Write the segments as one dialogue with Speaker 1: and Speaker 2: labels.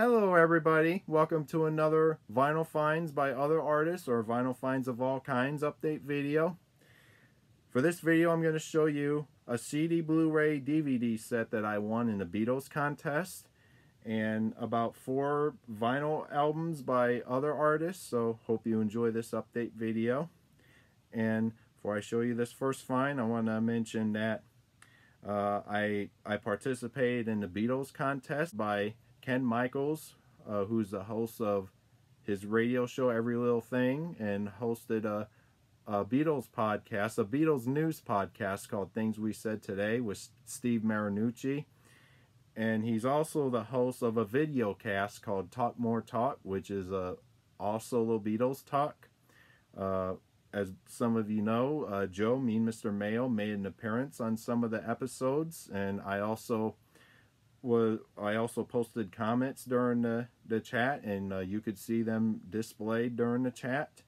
Speaker 1: Hello everybody, welcome to another Vinyl Finds by other artists or Vinyl Finds of all kinds update video. For this video I'm going to show you a CD Blu-ray DVD set that I won in the Beatles contest and about four vinyl albums by other artists so hope you enjoy this update video and before I show you this first find I want to mention that uh, I, I participated in the Beatles contest by Ken Michaels, uh, who's the host of his radio show Every Little Thing and hosted a, a, Beatles podcast, a Beatles news podcast called Things We Said Today with Steve Marinucci. And he's also the host of a video cast called Talk More Talk, which is a all solo Beatles talk. Uh, as some of you know, uh, Joe, Mean Mr. Mayo, made an appearance on some of the episodes, and I also was I also posted comments during the, the chat and uh, you could see them displayed during the chat.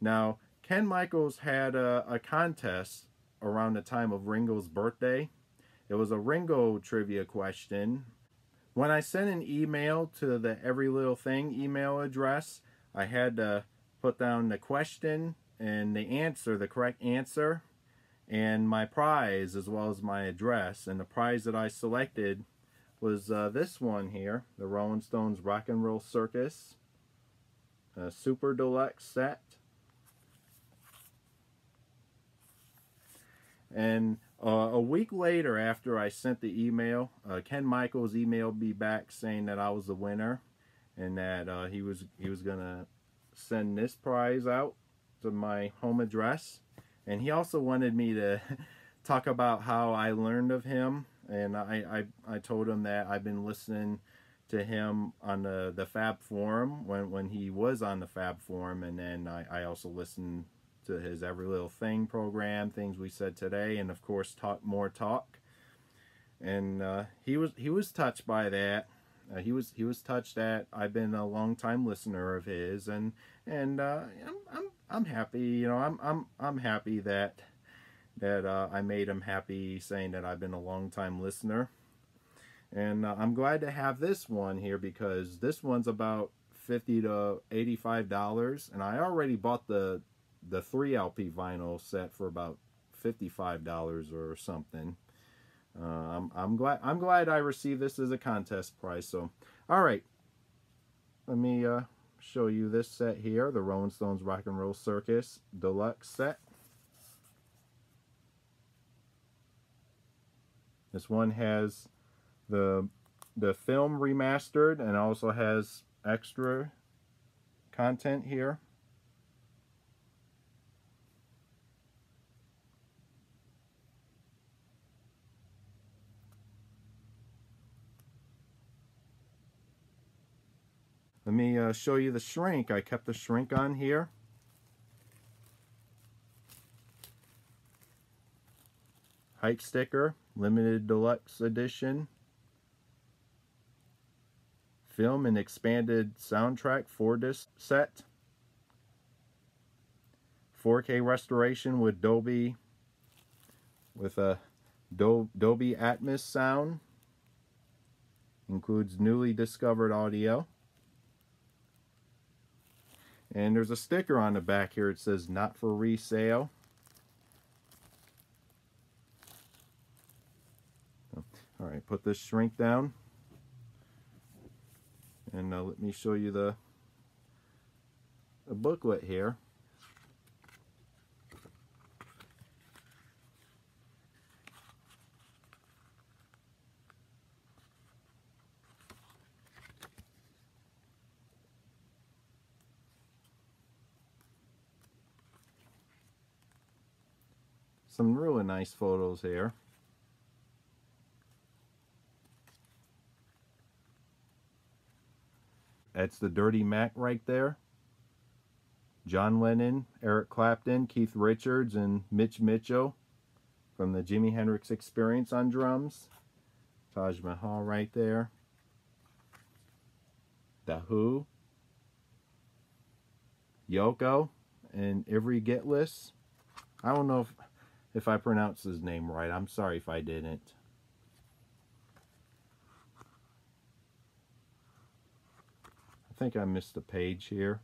Speaker 1: Now, Ken Michaels had a, a, contest around the time of Ringo's birthday. It was a Ringo trivia question. When I sent an email to the Every Little Thing email address, I had to put down the question and the answer, the correct answer, and my prize as well as my address. And the prize that I selected was uh, this one here, the Rolling Stones Rock and Roll Circus a Super Deluxe set. And uh, a week later, after I sent the email, uh, Ken Michaels emailed me back saying that I was the winner, and that uh, he was he was gonna send this prize out to my home address, and he also wanted me to talk about how I learned of him and I, I, I told him that I've been listening to him on the, the Fab Forum when, when he was on the Fab Forum, and then I, I also listened to his Every Little Thing program, Things We Said Today, and of course Talk More Talk. And uh, he was he was touched by that. Uh, he was he was touched that I've been a long time listener of his, and and uh, I'm I'm I'm happy. You know, I'm I'm I'm happy that that uh, I made him happy saying that I've been a long time listener. And uh, I'm glad to have this one here because this one's about 50 to $85 and I already bought the the 3 LP vinyl set for about $55 or something. Uh, I'm, I'm glad I'm glad I received this as a contest prize. So, all right, let me uh, show you this set here, the Rolling Stones Rock and Roll Circus Deluxe set. This one has the the film remastered and also has extra content here. Let me uh, show you the shrink. I kept the shrink on here. Height sticker limited deluxe edition. Film and expanded soundtrack 4 disc set. 4K restoration with Dolby with a Dolby Atmos sound. Includes newly discovered audio. And there's a sticker on the back here. It says not for resale All right, put this shrink down. And uh, let me show you the, the booklet here. Some really nice photos here. That's the Dirty Mac right there. John Lennon, Eric Clapton, Keith Richards, and Mitch Mitchell from the Jimi Hendrix Experience on drums. Taj Mahal right there. The Who. Yoko and Ivry Gitlis. I don't know if, if I pronounced his name right. I'm sorry if I didn't. Think I missed a page here.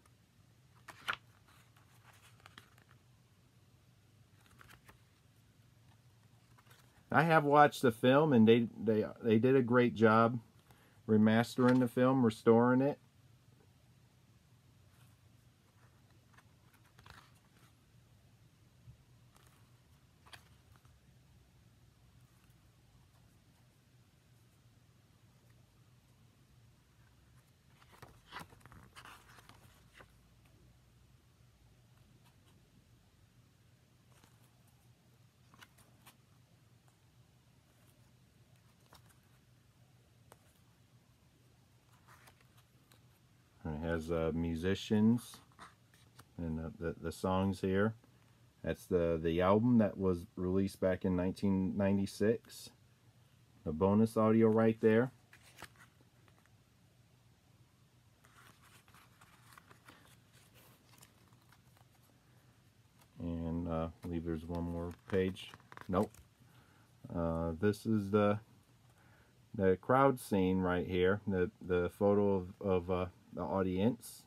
Speaker 1: I have watched the film and they, they, they did a great job remastering the film, restoring it. It has uh, musicians and the, the, the, songs here. That's the, the album that was released back in 1996. The bonus audio right there. And uh, I believe there's one more page. Nope. Uh, this is the the crowd scene right here. The the photo of, of uh, the audience.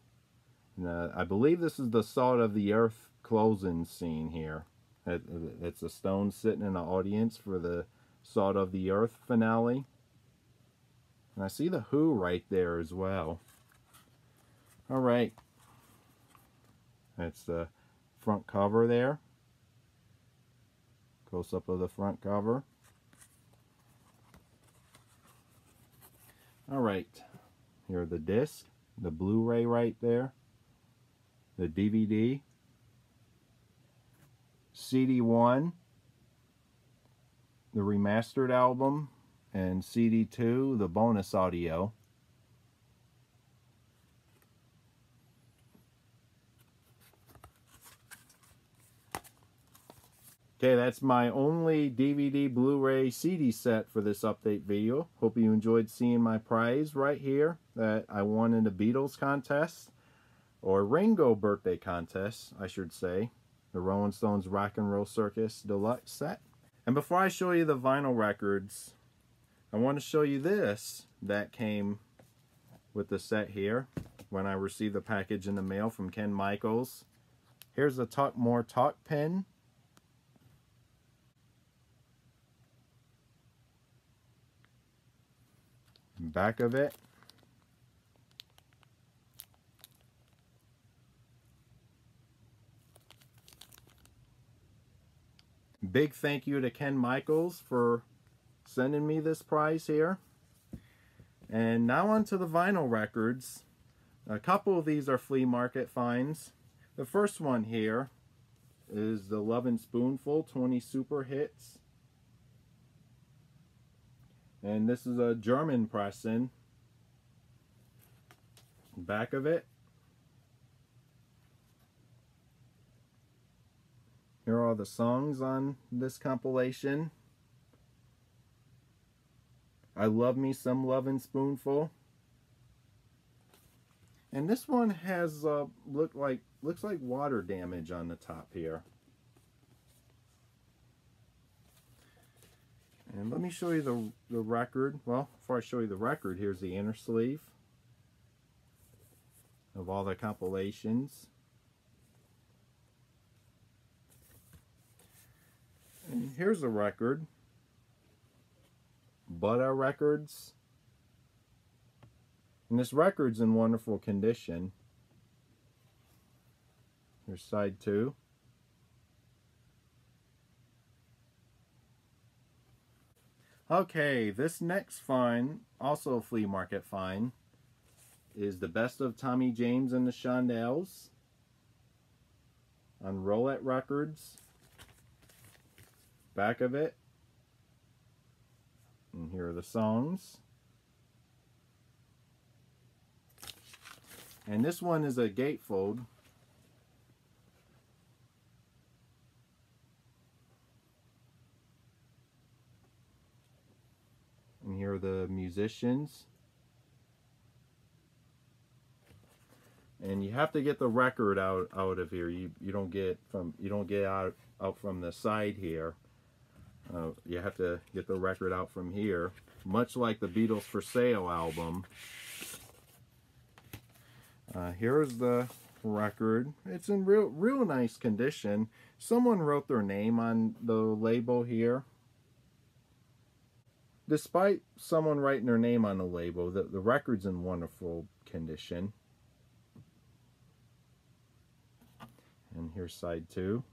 Speaker 1: And, uh, I believe this is the Salt of the Earth closing scene here. It, it's a stone sitting in the audience for the Salt of the Earth finale. And I see the Who right there as well. Alright. That's the front cover there. Close up of the front cover. Alright. Here are the discs the Blu-ray right there, the DVD, CD1, the remastered album, and CD2, the bonus audio. Okay, that's my only DVD, Blu-ray, CD set for this update video. Hope you enjoyed seeing my prize right here that I won in the Beatles contest, or Ringo birthday contest, I should say. The Rolling Stones Rock and Roll Circus Deluxe set. And before I show you the vinyl records, I want to show you this that came with the set here when I received the package in the mail from Ken Michaels. Here's a Talk More Talk pen back of it. Big thank you to Ken Michaels for sending me this prize here. And now on to the vinyl records. A couple of these are flea market finds. The first one here is the Lovin' Spoonful 20 Super Hits. And this is a German pressing. Back of it. Here are the songs on this compilation. I love me some Lovin' Spoonful. And this one has uh, look like looks like water damage on the top here. And let me show you the, the record. Well, before I show you the record, here's the inner sleeve of all the compilations. And here's the record. Buddah Records. And this record's in wonderful condition. Here's side two. Okay, this next find, also a flea market find, is the best of Tommy James and the Shondells on Roulette Records. Back of it. And here are the songs. And this one is a gatefold. The musicians. And you have to get the record out out of here. You you don't get from you don't get out out from the side here. Uh, you have to get the record out from here, much like the Beatles for Sale album. Uh, here's the record. It's in real, real nice condition. Someone wrote their name on the label here. Despite someone writing their name on the label, the, the record's in wonderful condition. And here's side two.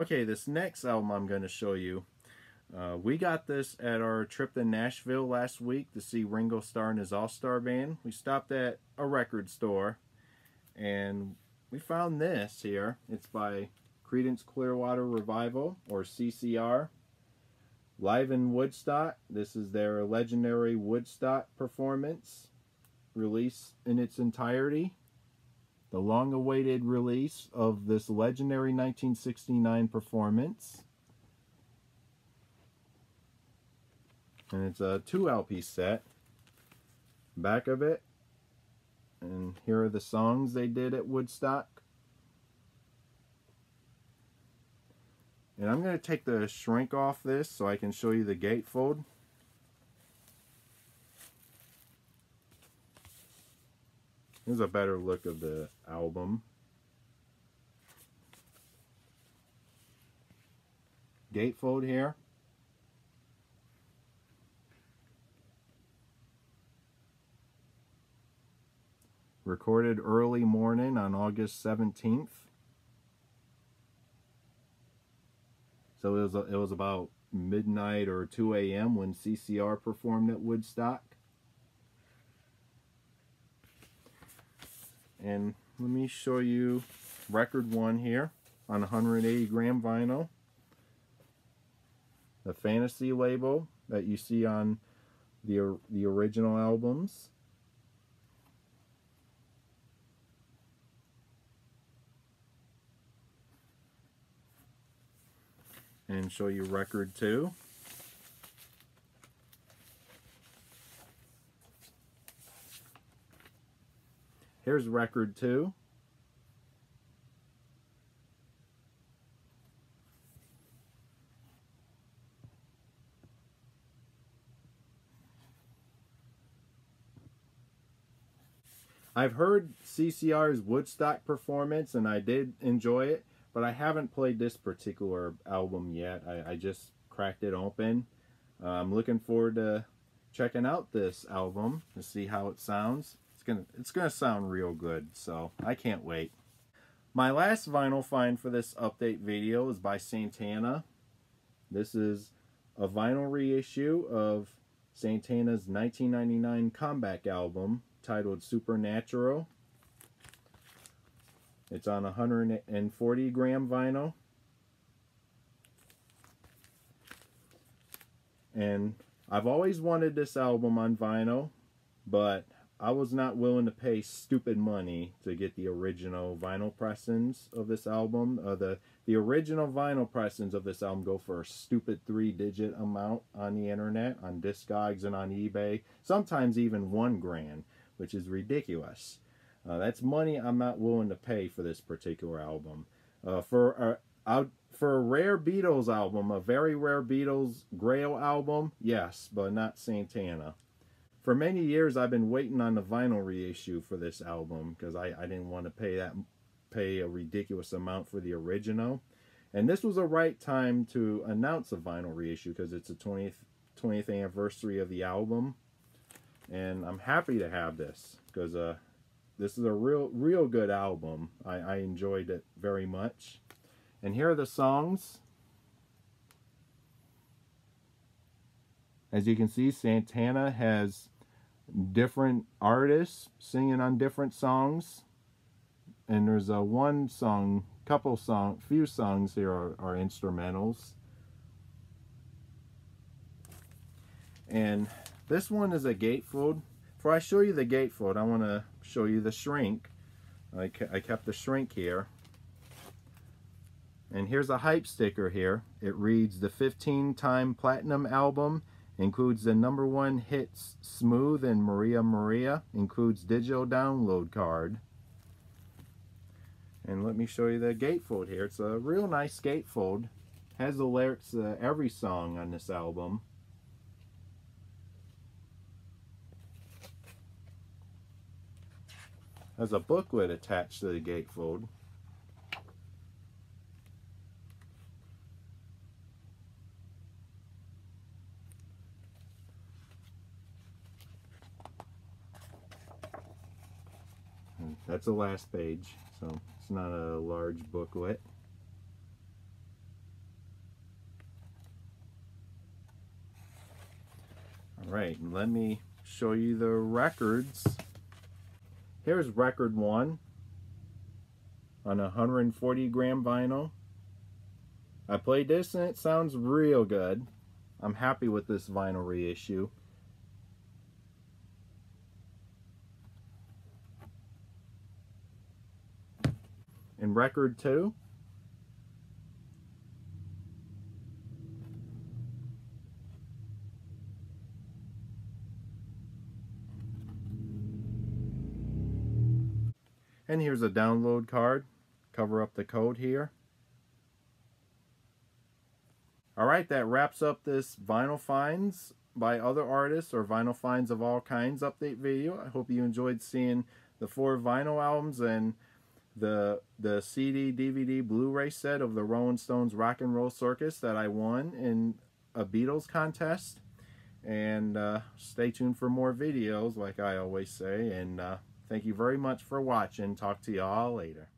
Speaker 1: Okay, this next album I'm going to show you uh, we got this at our trip to Nashville last week to see Ringo Starr and his All-Star Band. We stopped at a record store and we found this here. It's by Creedence Clearwater Revival or CCR. Live in Woodstock. This is their legendary Woodstock performance release in its entirety. The long-awaited release of this legendary 1969 performance. and it's a two LP set back of it and here are the songs they did at Woodstock. And I'm going to take the shrink off this so I can show you the gatefold. Here's a better look of the album. Gatefold here recorded early morning on August 17th. So it was, it was about midnight or 2 a.m. when CCR performed at Woodstock. And let me show you record one here on 180 gram vinyl. The fantasy label that you see on the, the original albums. Show you record two. Here's record two. I've heard CCR's Woodstock performance and I did enjoy it. But I haven't played this particular album yet. I, I just cracked it open. Uh, I'm looking forward to checking out this album to see how it sounds. It's gonna it's gonna sound real good, so I can't wait. My last vinyl find for this update video is by Santana. This is a vinyl reissue of Santana's 1999 comeback album titled Supernatural. It's on 140 gram vinyl. And I've always wanted this album on vinyl, but I was not willing to pay stupid money to get the original vinyl pressings of this album. Uh, the the original vinyl pressings of this album go for a stupid three-digit amount on the internet, on Discogs and on eBay. Sometimes even one grand, which is ridiculous. Uh, that's money I'm not willing to pay for this particular album. Uh, for a, for a rare Beatles album, a very rare Beatles Grail album, yes, but not Santana. For many years, I've been waiting on the vinyl reissue for this album because I, I didn't want to pay that pay a ridiculous amount for the original. And this was a right time to announce a vinyl reissue because it's the 20th 20th anniversary of the album. And I'm happy to have this because uh, this is a real, real good album. I, I enjoyed it very much. And here are the songs. As you can see, Santana has different artists singing on different songs. And there's a one song, couple song, few songs here are, are instrumentals. And this one is a gatefold. Before I show you the gatefold, I want to show you the shrink. I, I kept the shrink here. And here's a hype sticker here. It reads, the 15-time platinum album includes the number one hits Smooth and Maria Maria, includes digital download card. And let me show you the gatefold here. It's a real nice gatefold. Has the lyrics to every song on this album. Has a booklet attached to the gatefold. That's the last page, so it's not a large booklet. All right, let me show you the records. Here's record one on a 140 gram vinyl. I played this and it sounds real good. I'm happy with this vinyl reissue. In record two, And here's a download card. Cover up the code here. Alright, that wraps up this Vinyl Finds by other artists or Vinyl Finds of all kinds update video. I hope you enjoyed seeing the four vinyl albums and the the CD, DVD, Blu-ray set of the Rolling Stones Rock and Roll Circus that I won in a Beatles contest. And uh, stay tuned for more videos, like I always say. And uh, Thank you very much for watching. Talk to you all later.